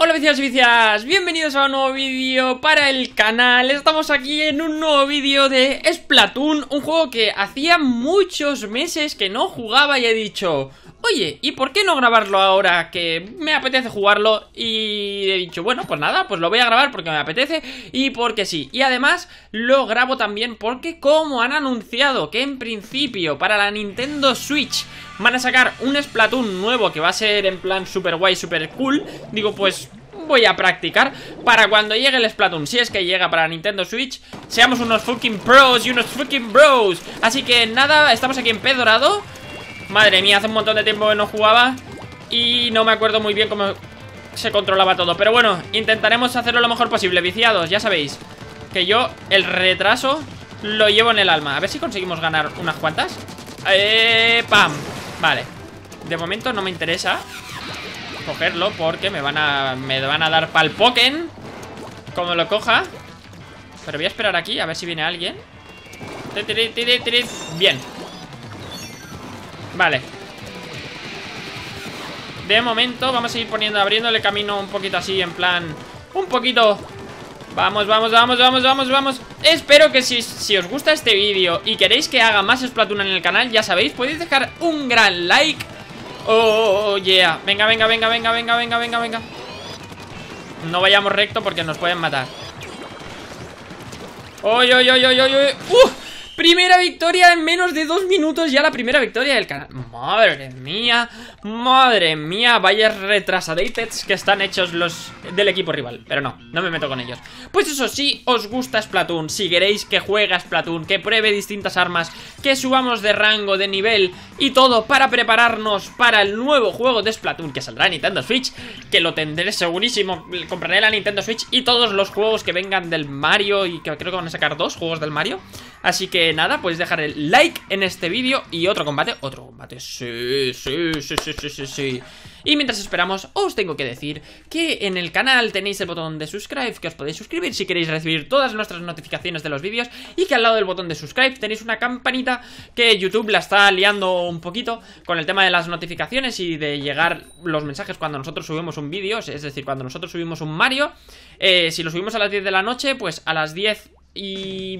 Hola vecinos y vecinas, bienvenidos a un nuevo vídeo para el canal. Estamos aquí en un nuevo vídeo de Splatoon Un juego que hacía muchos meses que no jugaba y he dicho Oye, ¿y por qué no grabarlo ahora que me apetece jugarlo? Y he dicho, bueno, pues nada, pues lo voy a grabar porque me apetece y porque sí. Y además lo grabo también porque como han anunciado que en principio para la Nintendo Switch van a sacar un Splatoon nuevo que va a ser en plan super guay, super cool Digo, pues voy a practicar para cuando llegue el Splatoon. Si es que llega para Nintendo Switch Seamos unos fucking pros y unos fucking bros. Así que nada, estamos aquí en P Dorado Madre mía, hace un montón de tiempo que no jugaba Y no me acuerdo muy bien cómo se controlaba todo. Pero bueno, intentaremos hacerlo lo mejor posible Viciados, ya sabéis Que yo el retraso lo llevo en el alma. A ver si conseguimos ganar unas cuantas. Eh, ¡Pam! Vale. De momento no me interesa Cogerlo porque me van a Me van a dar pal Como lo coja. Pero voy a esperar aquí a ver si viene alguien. Bien Vale. De momento vamos a ir poniendo Abriéndole camino un poquito así En plan, un poquito. Vamos, vamos, vamos, vamos, vamos, vamos. Espero que si, si os gusta este vídeo Y queréis que haga más Splatoon en el canal Ya sabéis, podéis dejar un gran like. Oh, oh, yeah. Venga, venga, venga, venga, venga, venga, venga, venga. No vayamos recto porque nos pueden matar. ¡Oy, oy, oy, oy, oy! ¡Uh! Primera victoria en menos de dos minutos Ya la primera victoria del canal. Madre mía, madre mía Vaya retrasadeites que están hechos los del equipo rival. Pero no, no me meto con ellos. Pues eso sí, os gusta Splatoon Si queréis que juegue Splatoon Que pruebe distintas armas Que subamos de rango, de nivel Y todo para prepararnos para el nuevo juego de Splatoon Que saldrá en Nintendo Switch Que lo tendré segurísimo. Compraré la Nintendo Switch Y todos los juegos que vengan del Mario Y que creo que van a sacar dos juegos del Mario. Así que nada, podéis dejar el like en este vídeo Y otro combate, otro combate Sí, sí, sí, sí, sí, sí, sí. Y mientras esperamos, os tengo que decir Que en el canal tenéis el botón de subscribe Que os podéis suscribir si queréis recibir todas nuestras notificaciones de los vídeos. Y que al lado del botón de subscribe tenéis una campanita Que YouTube la está liando un poquito Con el tema de las notificaciones y de llegar los mensajes cuando nosotros subimos un vídeo Es decir, cuando nosotros subimos un Mario. Eh, Si lo subimos a las 10 de la noche, pues a las 10 y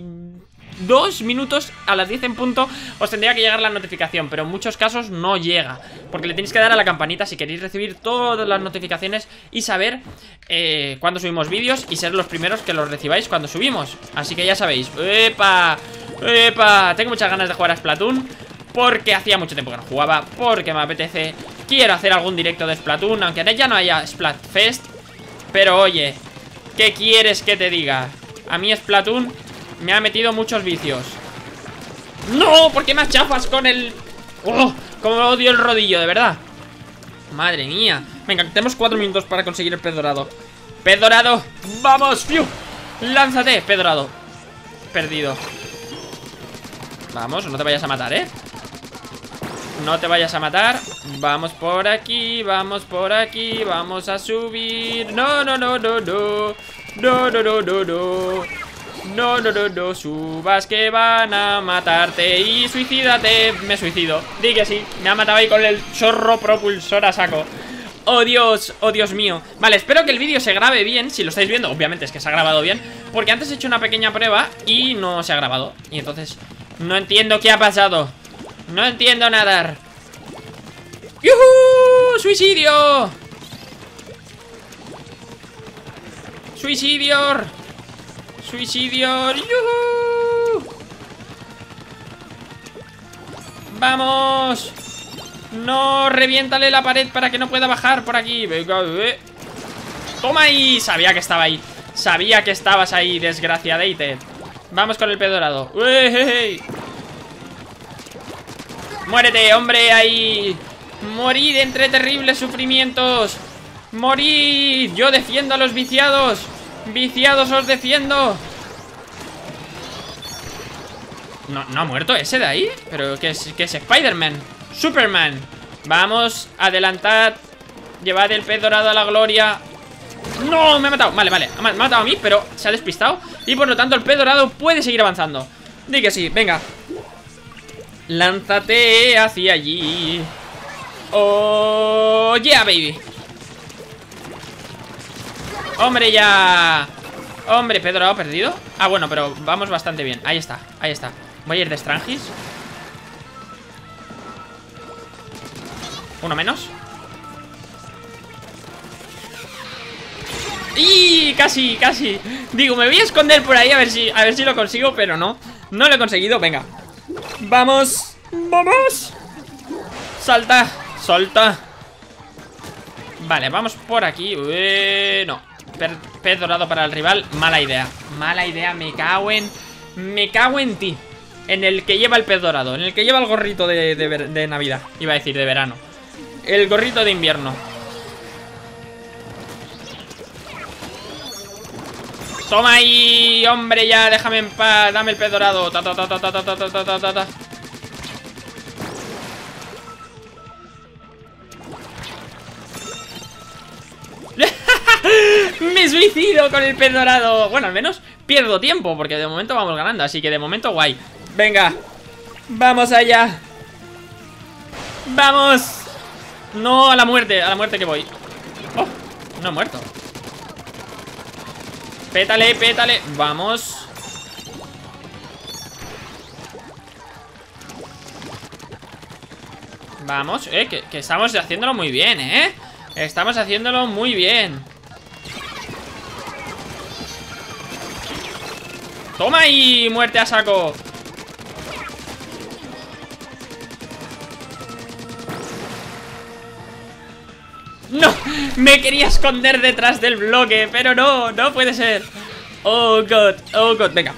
dos minutos a las 10 en punto os tendría que llegar la notificación Pero en muchos casos no llega Porque le tenéis que dar a la campanita si queréis recibir todas las notificaciones Y saber eh, cuándo subimos vídeos Y ser los primeros que los recibáis cuando subimos Así que ya sabéis ¡Epa! ¡Epa! Tengo muchas ganas de jugar a Splatoon Porque hacía mucho tiempo que no jugaba Porque me apetece Quiero hacer algún directo de Splatoon Aunque ya no haya Splatfest Pero oye ¿Qué quieres que te diga? A mí Splatoon me ha metido muchos vicios ¡No! ¿Por qué me chafas con el...? ¡Oh! Como odio el rodillo, de verdad Madre mía Venga, tenemos cuatro minutos para conseguir el pez dorado ¡Pez! ¡Vamos! ¡Fiu! ¡Lánzate, pez dorado! Perdido Vamos, no te vayas a matar, ¿eh? No te vayas a matar Vamos por aquí, vamos por aquí Vamos a subir No, no, no, no, no No, no, no, no, no no, no, no, no subas que van a matarte Y suicídate, me suicido. Di que sí, me ha matado ahí con el chorro propulsor a saco. Oh Dios, oh Dios mío. Vale, espero que el vídeo se grabe bien. Si lo estáis viendo, obviamente es que se ha grabado bien. Porque antes he hecho una pequeña prueba Y no se ha grabado. Y entonces, no entiendo qué ha pasado. No entiendo nada ¡Yuhu! ¡Suicidio! ¡Suicidio! ¡Suicidio! ¡Vamos! ¡No! ¡Reviéntale la pared para que no pueda bajar por aquí! Eh. ¡Toma ahí! Sabía que estaba ahí Sabía que estabas ahí, desgraciadete Vamos con el pedorado ¡Muérete, hombre! ¡Ahí! ¡Morid entre terribles sufrimientos! ¡Morid! ¡Yo defiendo a los viciados! Viciados os defiendo no, no ha muerto ese de ahí Pero que es, que es Spider-Man. Superman. Vamos, adelantad. Llevad el pez dorado a la gloria. ¡No! Me ha matado. Vale, vale. Me ha matado a mí, pero se ha despistado. Y por lo tanto el pez dorado puede seguir avanzando. Di que sí, venga. Lánzate hacia allí. Oh, yeah, baby. ¡Hombre, ya! Hombre, Pedro ha perdido. Ah, bueno, pero vamos bastante bien. Ahí está, ahí está Voy a ir de Strangis. Uno menos. ¡Y! Casi, casi. Digo, me voy a esconder por ahí a ver si, a ver si lo consigo Pero no, no lo he conseguido. Venga, vamos. ¡Vamos! Salta, solta. Vale, vamos por aquí. Uy, No, pez dorado para el rival. Mala idea, mala idea. Me cago en... Me cago en ti En el que lleva el pez dorado En el que lleva el gorrito de, de Navidad Iba a decir de verano. El gorrito de invierno. Toma ahí, hombre, ya, déjame en paz Dame el pez dorado. Ta, ta, ta, ta, ta, ta, ta, ta, ta. Me suicido con el pez dorado. Bueno, al menos pierdo tiempo Porque de momento vamos ganando Así que de momento guay Venga Vamos allá. Vamos. No, a la muerte A la muerte que voy. Oh, no he muerto. Pétale, pétale. Vamos. Vamos, eh, que, que estamos haciéndolo muy bien, eh. Estamos haciéndolo muy bien. ¡Toma ahí! ¡Muerte a saco! ¡No! Me quería esconder detrás del bloque Pero no, no puede ser Oh God, oh God, venga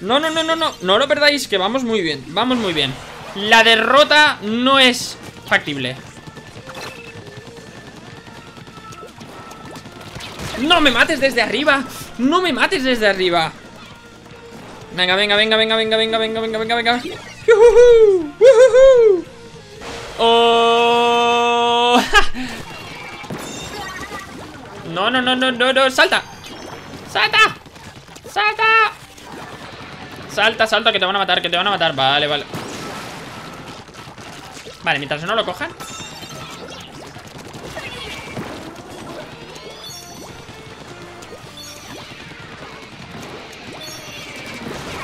No, no, no, no, no No lo perdáis, que vamos muy bien Vamos muy bien La derrota no es factible ¡No me mates desde arriba! ¡No me mates desde arriba! Venga, venga, venga, venga, venga, venga, venga, venga, venga, venga. ¡Oh! No, no, no, no, no, no, salta. ¡Salta! ¡Salta! Salta, salta, que te van a matar, que te van a matar. Vale, vale. Vale, mientras no lo cojan.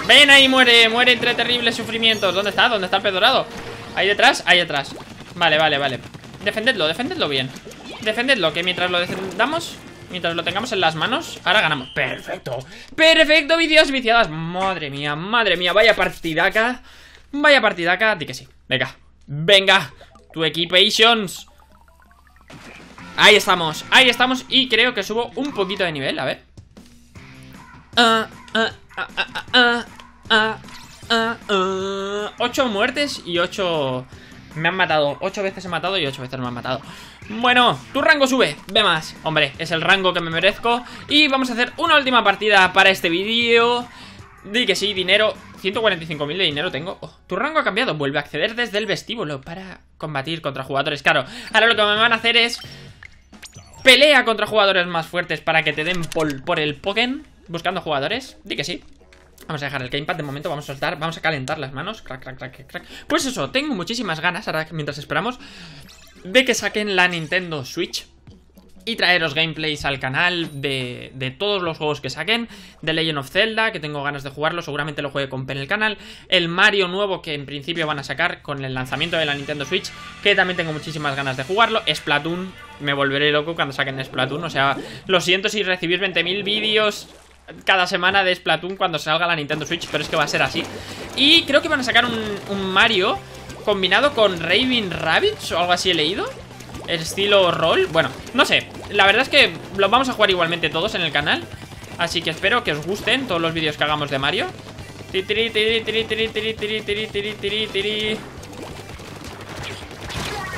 Ven ahí, muere, muere entre terribles sufrimientos ¿Dónde está? ¿Dónde está el pedorado? Ahí detrás, ahí detrás Vale, vale, vale Defendedlo, defendedlo bien Defendedlo, que mientras lo defendamos Mientras lo tengamos en las manos, ahora ganamos. Perfecto, perfecto, vídeos viciadas. Madre mía, madre mía, vaya partidaca Vaya partidaca, di que sí. Venga, venga Tu equipations. Ahí estamos, ahí estamos Y creo que subo un poquito de nivel, a ver. Ah, ah, ah, ah, muertes y ocho... Me han matado, ocho veces he matado y ocho veces me han matado. Bueno, tu rango sube, ve más. Hombre, es el rango que me merezco. Y vamos a hacer una última partida para este vídeo. Di que sí, dinero. 145.000 de dinero tengo. Oh, Tu rango ha cambiado, vuelve a acceder desde el vestíbulo Para combatir contra jugadores. Claro, ahora lo que me van a hacer es Pelea contra jugadores más fuertes Para que te den por, por el Pokémon Buscando jugadores, di que sí Vamos a dejar el gamepad de momento, vamos a soltar, vamos a calentar las manos. Crack, crack, crack, crack Pues eso, tengo muchísimas ganas, ahora mientras esperamos De que saquen la Nintendo Switch y traeros gameplays al canal de, de, todos los juegos que saquen. De Legend of Zelda, que tengo ganas de jugarlo Seguramente lo juegue con Pen en el canal. El Mario nuevo que en principio van a sacar con el lanzamiento de la Nintendo Switch Que también tengo muchísimas ganas de jugarlo. Splatoon, me volveré loco cuando saquen Splatoon O sea, lo siento si recibís 20.000 vídeos cada semana de Splatoon cuando salga la Nintendo Switch, pero es que va a ser así. Y creo que van a sacar un, Mario combinado con Raving Rabbids o algo así he leído. Estilo rol. Bueno, no sé. La verdad es que lo vamos a jugar igualmente todos en el canal. Así que espero que os gusten todos los vídeos que hagamos de Mario.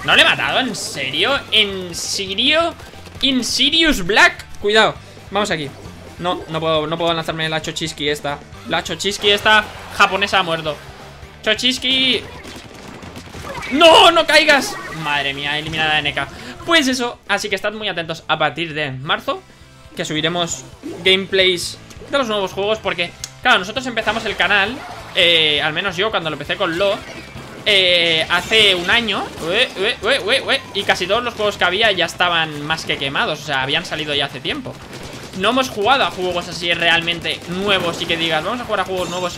¿No le he matado? ¿En serio? ¿En serio? ¿In Sirius Black? Cuidado, vamos aquí no, no puedo, no puedo lanzarme la Chochiski esta. La Chochiski esta japonesa ha muerto. Chochiski. ¡No! ¡No caigas! Madre mía, eliminada de NK Pues eso, así que estad muy atentos a partir de marzo Que subiremos gameplays de los nuevos juegos Porque, claro, nosotros empezamos el canal eh, Al menos yo cuando lo empecé con Lo eh, hace un año Y casi todos los juegos que había ya estaban más que quemados O sea, habían salido ya hace tiempo no hemos jugado a juegos así realmente nuevos y que digas, vamos a jugar a juegos nuevos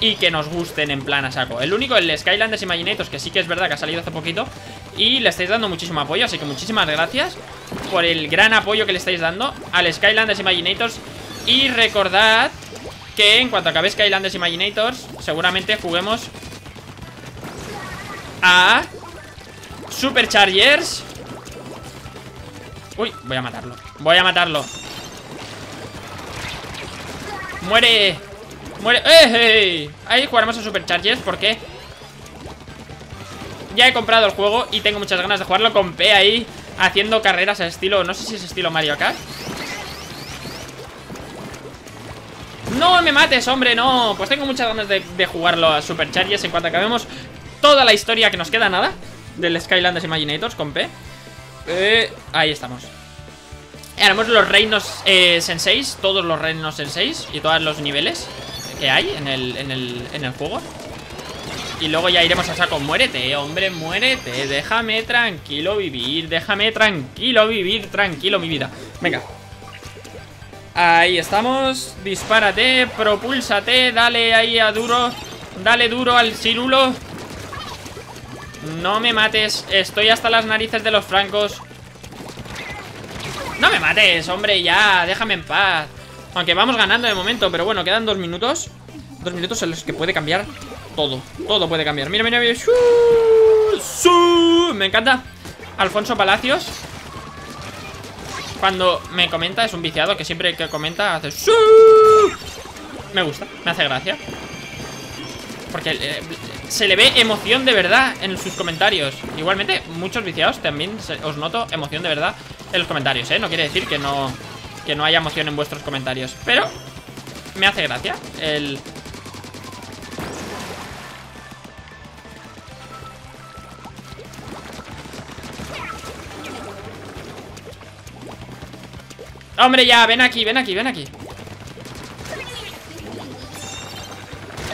y que nos gusten en plan a saco. El único, el Skylanders Imaginators, que sí que es verdad que ha salido hace poquito y le estáis dando muchísimo apoyo, así que muchísimas gracias por el gran apoyo que le estáis dando al Skylanders Imaginators y recordad que en cuanto acabe Skylanders Imaginators, seguramente juguemos a Superchargers. Uy, voy a matarlo. Voy a matarlo. ¡Muere! ¡Muere! ¡Eh! Ahí jugaremos a Superchargers porque ya he comprado el juego y tengo muchas ganas de jugarlo con P ahí haciendo carreras a estilo... No sé si es estilo Mario Kart. ¡No me mates, hombre! ¡No! Pues tengo muchas ganas de, jugarlo a Superchargers en cuanto acabemos toda la historia que nos queda nada del Skylanders Imaginators con P. Eh, ahí estamos. Haremos los reinos eh, senseis, todos los reinos senseis y todos los niveles que hay en el, en el, en el juego. Y luego ya iremos a saco. Muérete, hombre, muérete. Déjame tranquilo vivir. Déjame tranquilo vivir. Tranquilo, mi vida. Venga. Ahí estamos. Dispárate, propúlsate. Dale ahí a duro. Dale duro al cirulo. No me mates. Estoy hasta las narices de los francos. No me mates, hombre, ya. Déjame en paz. Aunque vamos ganando de momento, pero bueno, quedan dos minutos. Dos minutos en los que puede cambiar todo. Todo puede cambiar. Mira, mira, mira. Me encanta. Alfonso Palacios. Cuando me comenta, es un viciado que siempre que comenta hace. Me gusta, me hace gracia. Porque eh, se le ve emoción de verdad en sus comentarios. Igualmente, muchos viciados también os noto emoción de verdad en los comentarios, ¿eh? No quiere decir que no, que no haya emoción en vuestros comentarios. Pero me hace gracia el... Hombre, ya, ven aquí, ven aquí, ven aquí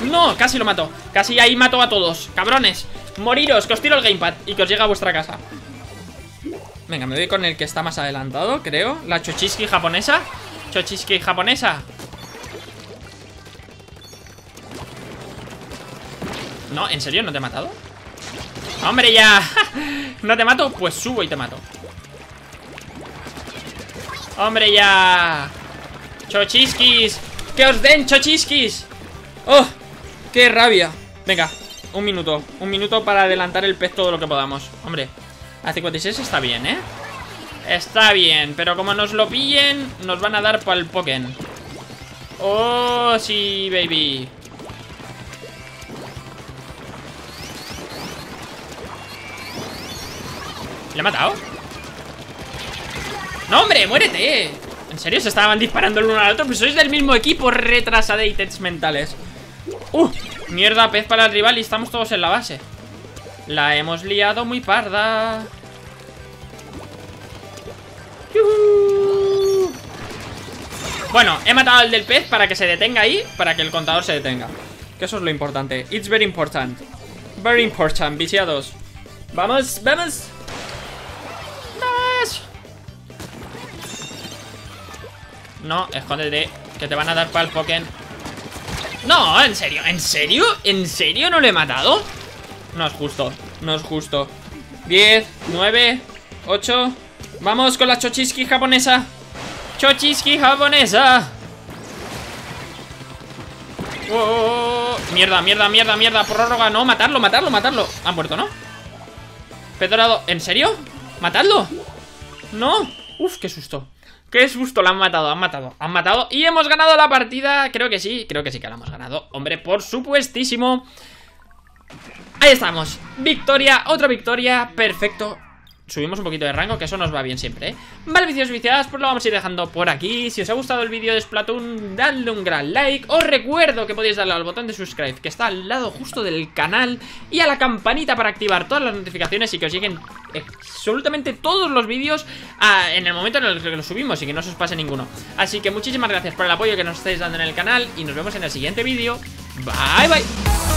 No, casi lo mató Casi ahí mató a todos, cabrones Moriros, que os tiro el gamepad y que os llega a vuestra casa Venga, me voy con el que está más adelantado, creo La Chochiski japonesa Chochiski japonesa No, ¿en serio? ¿No te he matado? ¡Hombre, ya! ¿No te mato? Pues subo y te mato ¡Hombre, ya! ¡Chochiskis! ¡Que os den, chochiskis! ¡Oh! ¡Qué rabia! Venga, un minuto Un minuto para adelantar el pez todo lo que podamos Hombre, a 56 está bien, ¿eh? Está bien, pero como nos lo pillen Nos van a dar pa'l Pokémon ¡Oh, sí, baby! ¿Le he matado? ¡No, hombre! ¡Muérete! ¿En serio? Se estaban disparando el uno al otro Pues sois del mismo equipo, retrasadeiteds mentales ¡Uh! Mierda, pez para el rival y estamos todos en la base La hemos liado muy parda. Bueno, he matado al del pez para que se detenga ahí Para que el contador se detenga. Que eso es lo importante. It's very important. Very important, viciados. Vamos, vamos. Vamos. No, escóndete Que te van a dar para el Pokémon. No, en serio, ¿en serio? ¿En serio no lo he matado? No es justo, no es justo. 10, 9, 8 Vamos con la Chochiski japonesa. Chochiski japonesa. Oh, Mierda, mierda, mierda, mierda. Prórroga, no, matarlo, matarlo, matarlo. Ha muerto, ¿no? Pedorado, ¿en serio? ¿Matadlo? No. Uf, qué susto. Qué susto, la han matado, han matado, han matado. Y hemos ganado la partida, creo que sí Creo que sí que la hemos ganado, hombre, por supuestísimo Ahí estamos, victoria, otra victoria, perfecto subimos un poquito de rango, que eso nos va bien siempre, ¿eh? Vale, vicios viciadas, pues lo vamos a ir dejando por aquí. Si os ha gustado el vídeo de Splatoon, dadle un gran like. Os recuerdo que podéis darle al botón de subscribe, que está al lado justo del canal, y a la campanita para activar todas las notificaciones y que os lleguen absolutamente todos los vídeos ah, en el momento en el que los subimos y que no se os pase ninguno. Así que muchísimas gracias por el apoyo que nos estáis dando en el canal y nos vemos en el siguiente vídeo. Bye, bye.